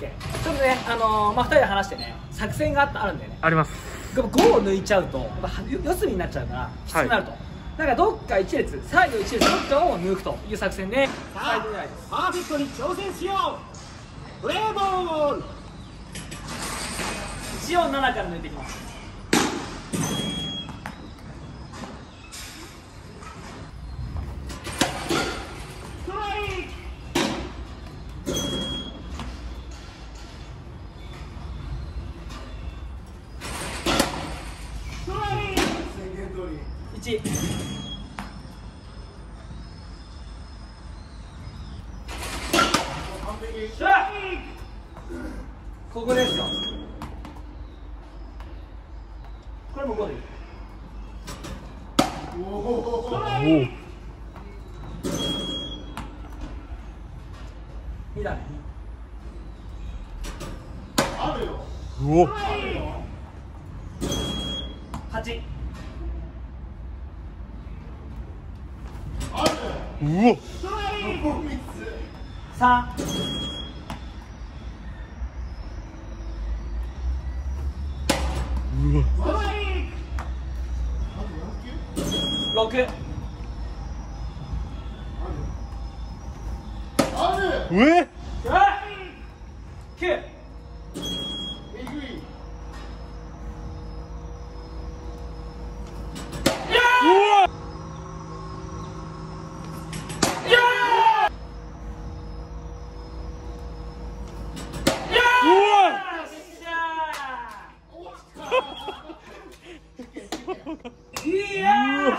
ケーちょっとねあのー、まあ2人で話してね作戦があったあるんだよね。あります。でも5を抜いちゃうとやっぱ四隅になっちゃうからきつくなると、だからどっか一列最後一列どっかを抜くという作戦でさあパーフェクトに挑戦しよう。プレーボール147から抜いていきます1ここですよ。これも5で。いいおおだねあるよ。 우와. 4. 우와. 럭크. 왜? 왜? 킬.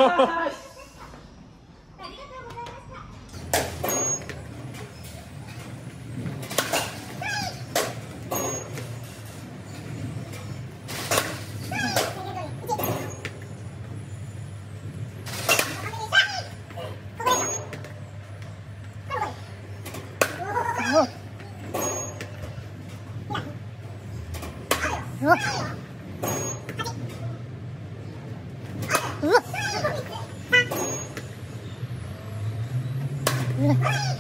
よっ one.